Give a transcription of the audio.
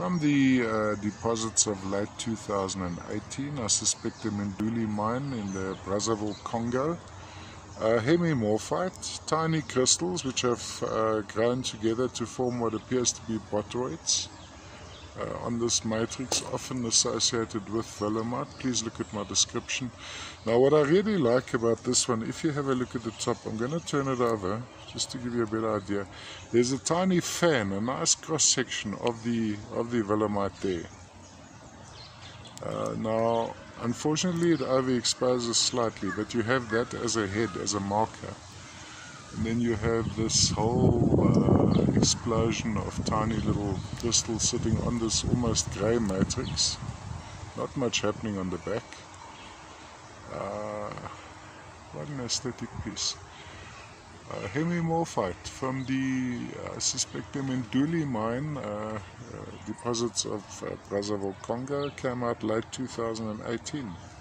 From the uh, deposits of late 2018, I suspect them Mindouli mine in the Brazzaville, Congo. Uh, hemimorphite, tiny crystals which have uh, grown together to form what appears to be botryoids. Uh, on this matrix, often associated with willemite. Please look at my description. Now, what I really like about this one, if you have a look at the top, I'm going to turn it over just to give you a better idea. There's a tiny fan, a nice cross section of the of the willemite there. Uh, now, unfortunately, it overexposes slightly, but you have that as a head, as a marker. And then you have this whole uh, explosion of tiny little crystals sitting on this almost grey matrix. Not much happening on the back. Uh, what an aesthetic piece. Uh, hemimorphite from the, I suspect in Dooley mine, uh, uh, deposits of uh, Brazzaville, Congo, came out late 2018.